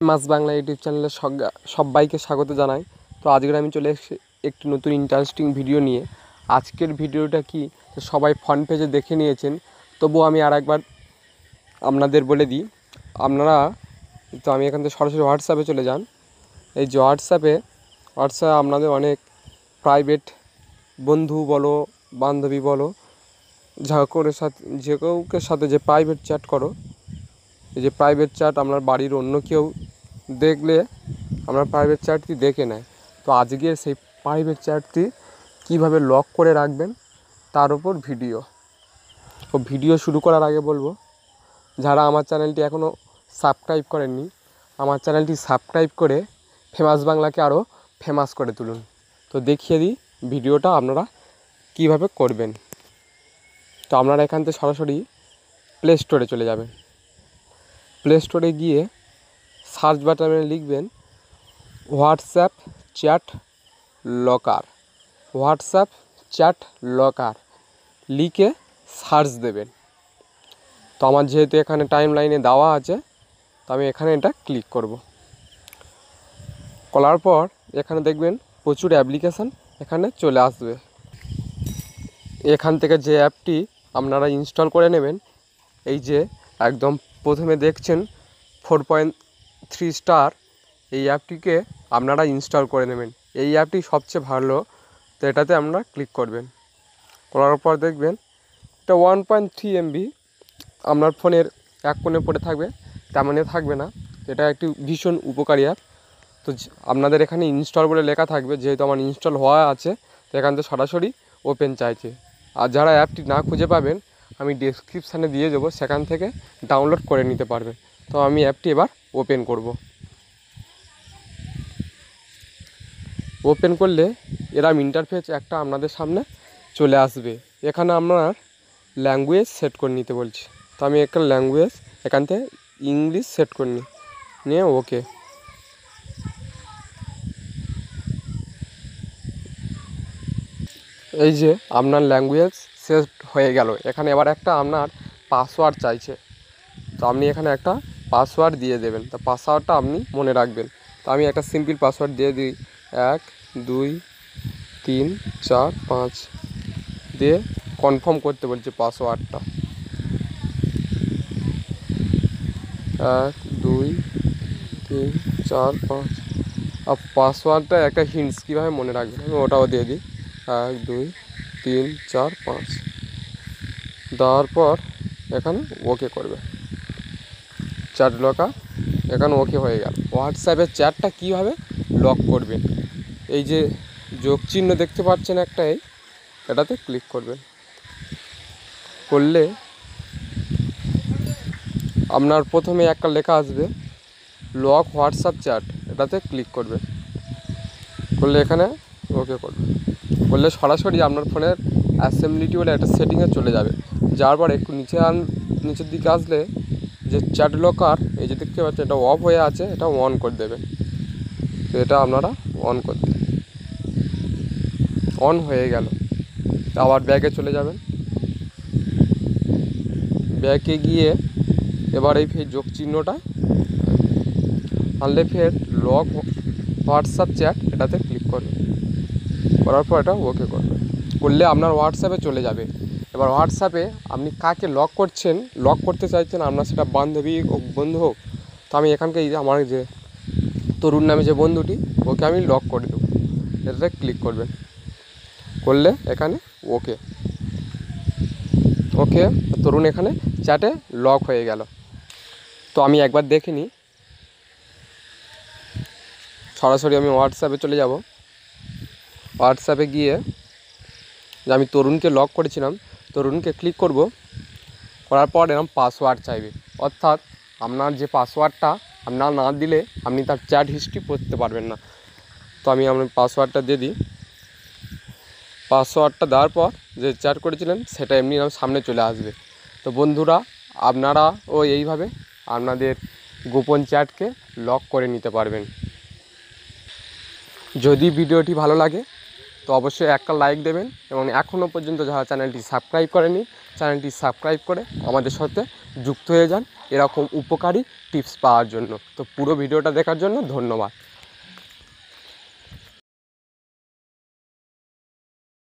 মাছ Bangla YouTube চ্যানেলে সবাইকে স্বাগত জানাই। তো আজকের আমি চলে এসেছি একটি নতুন ইন্টারেস্টিং ভিডিও নিয়ে। আজকের ভিডিওটা কি? সবাই ফ্রন্ট পেজে দেখে নিয়েছেন। তবুও আমি আর একবার আপনাদের বলে দিই। আপনারা, তো আমি এখান থেকে সরাসরি হোয়াটসঅ্যাপে চলে যান। এই যে হোয়াটসঅ্যাপে হোয়াটসঅ্যাপে আপনাদের অনেক প্রাইভেট বন্ধু বলো, বান্ধবী বলো যা করে সাথে, যে কাউকে সাথে যে প্রাইভেট চ্যাট করো এই যে প্রাইভেট চ্যাট আপনার বাড়ির অন্য কেউ দেখলে আপনার প্রাইভেট চ্যাটটি দেখে নেয়। তো আজকে সেই প্রাইভেট চ্যাটটি কীভাবে লক করে রাখবেন তার উপর ভিডিও তো ভিডিও শুরু করার আগে বলব, যারা আমার চ্যানেলটি এখনও সাবস্ক্রাইব করেননি, আমার চ্যানেলটি সাবস্ক্রাইব করে ফেমাস বাংলাকে আরও ফেমাস করে তুলুন। তো দেখিয়ে দিই ভিডিওটা আপনারা কীভাবে করবেন। তো আপনারা এখান থেকে সরাসরি প্লে স্টোরে চলে যাবেন। প্লে স্টোরে গিয়ে সার্চ বাটনে লিখবেন WhatsApp chat locker WhatsApp chat locker লিখে সার্চ দেবেন। তো আমার যেহেতু এখানে টাইম লাইনে দেওয়া আছে, তো আমি এখানে এটা ক্লিক করব। করার পর এখানে দেখবেন প্রচুর অ্যাপ্লিকেশান এখানে চলে আসবে। এখান থেকে যে অ্যাপটি আপনারা ইনস্টল করে নেবেন, এই যে একদম প্রথমে দেখছেন ফোর পয়েন্ট থ্রি স্টার এই অ্যাপটিকে আপনারা ইনস্টল করে নেবেন। এই অ্যাপটি সবচেয়ে ভালো, তো এটাতে আপনারা ক্লিক করবেন। করার পর দেখবেন, এটা ওয়ান পয়েন্ট থ্রি এমবি আপনার ফোনের এক কোণে পড়ে থাকবে তেমনই থাকবে না। এটা একটি ভীষণ উপকারী অ্যাপ তো আপনাদের এখানে ইনস্টল বলে লেখা থাকবে, যেহেতু আমার ইনস্টল হওয়া আছে, তো এখান থেকে সরাসরি ওপেন চাইছে। আর যারা অ্যাপটি না খুঁজে পাবেন আমি ডিসক্রিপশানে দিয়ে দেবো, সেখান থেকে ডাউনলোড করে নিতে পারবে। তো আমি অ্যাপটি এবার ওপেন করব। ওপেন করলে এরম ইন্টারফেস একটা আপনাদের সামনে চলে আসবে। এখানে আপনার ল্যাঙ্গুয়েজ সেট করে নিতে বলছি। তো আমি একটা ল্যাঙ্গুয়েজ এখান থেকে ইংলিশ সেট করে নিই নিয়ে ওকে এই যে আপনার ল্যাঙ্গুয়েজ সেট হয়ে গেল। এখানে এবার একটা আপনার পাসওয়ার্ড চাইছে। তো আপনি এখানে একটা পাসওয়ার্ড দিয়ে দেবেন। তো পাসওয়ার্ডটা আপনি মনে রাখবেন। তো আমি একটা সিম্পল পাসওয়ার্ড দিয়ে দিই। এক, দুই, তিন, চার, পাঁচ দিয়ে কনফার্ম করতে বলছে পাসওয়ার্ডটা এক, দুই, তিন, চার, পাঁচ। আর পাসওয়ার্ডটা একটা হিন্টস কীভাবে মনে রাখবেন? আমি ওটাও দিয়ে দিই। এক, দুই তিন, চার, পাঁচ। দেওয়ার পর এখানে ওকে করবে। চ্যাট লকা এখানে ওকে হয়ে গেল। হোয়াটসঅ্যাপের চ্যাটটা কীভাবে লক করবেন? এই যে যোগ চিহ্ন দেখতে পাচ্ছেন একটাই এটাতে ক্লিক করবেন। করলে আপনার প্রথমে একটা লেখা আসবে লক হোয়াটসঅ্যাপ চ্যাট এটাতে ক্লিক করবে। করলে এখানে ওকে করবে। করলে সরাসরি আপনার ফোনের অ্যাসেম্বলিটি বলে একটা সেটিংয়ে চলে যাবে। যাওয়ার পর একটু নিচে আন, নিচের দিকে আসলে যে চ্যাট লকার, এই যে দেখতে পাচ্ছেন এটা অফ হয়ে আছে, এটা অন করে দেবেন তো এটা আপনারা অন করে দেবেন অন হয়ে গেল। আবার ব্যাগে চলে যাবেন। ব্যাগে গিয়ে এবার এই ফের যোগ চিহ্নটা আনলে ফের লক হোয়াটসঅ্যাপ চ্যাট এটাতে ক্লিক করবে করার পর এটা ওকে করবে। করলে আপনার হোয়াটসঅ্যাপে চলে যাবে। এবার হোয়াটসঅ্যাপে আপনি কাকে লক করছেন লক করতে চাইছেন, আপনার সেটা বান্ধবী হোক, বন্ধু হোক, তো আমি এখানকে আমার যে তরুণ নামে যে বন্ধুটি, ওকে আমি লক করে দেবো। এটাতে ক্লিক করবেন। করলে এখানে ওকে ওকে তরুণ এখানে চ্যাটে লক হয়ে গেল। তো আমি একবার দেখে নিই। সরাসরি আমি হোয়াটসঅ্যাপে চলে যাব। হোয়াটসঅ্যাপে গিয়ে যে আমি তরুণকে লক করেছিলাম, তরুণকে ক্লিক করব, করার পর এরকম পাসওয়ার্ড চাইবে। অর্থাৎ আপনার যে পাসওয়ার্ডটা আপনার না দিলে আপনি তার চ্যাট হিস্ট্রি পড়তে পারবেন না। তো আমি আপনার পাসওয়ার্ডটা দিয়ে দিই। পাসওয়ার্ডটা দেওয়ার পর যে চ্যাট করেছিলেন, সেটা এমনি সামনে চলে আসবে। তো বন্ধুরা, আপনারা ও এইভাবে আপনাদের গোপন চ্যাটকে লক করে নিতে পারবেন। যদি ভিডিওটি ভালো লাগে তো অবশ্যই একটা লাইক দেবেন এবং এখনও পর্যন্ত যারা চ্যানেলটি সাবস্ক্রাইব করেনি, চ্যানেলটি সাবস্ক্রাইব করে আমাদের সাথে যুক্ত হয়ে যান। এরকম উপকারী টিপস পাওয়ার জন্য। তো পুরো ভিডিওটা দেখার জন্য ধন্যবাদ।